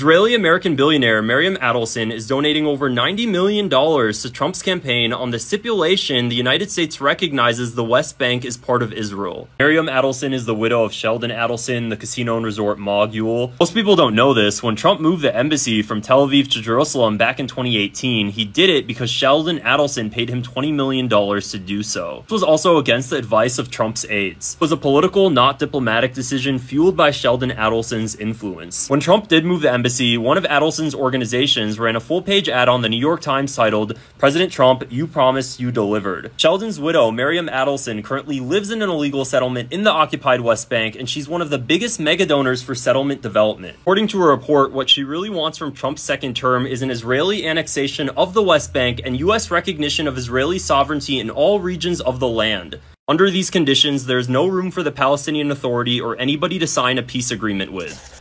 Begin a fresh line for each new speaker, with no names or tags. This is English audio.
Israeli-American billionaire Miriam Adelson is donating over $90 million to Trump's campaign on the stipulation the United States recognizes the West Bank is part of Israel. Miriam Adelson is the widow of Sheldon Adelson, the casino and resort mogul. Most people don't know this. When Trump moved the embassy from Tel Aviv to Jerusalem back in 2018, he did it because Sheldon Adelson paid him $20 million to do so. This was also against the advice of Trump's aides. It was a political, not diplomatic decision fueled by Sheldon Adelson's influence. When Trump did move the embassy embassy, one of Adelson's organizations ran a full page ad on the New York Times titled, President Trump, You Promised, You Delivered. Sheldon's widow, Miriam Adelson, currently lives in an illegal settlement in the occupied West Bank, and she's one of the biggest mega donors for settlement development. According to a report, what she really wants from Trump's second term is an Israeli annexation of the West Bank and U.S. recognition of Israeli sovereignty in all regions of the land. Under these conditions, there is no room for the Palestinian Authority or anybody to sign a peace agreement with.